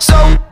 So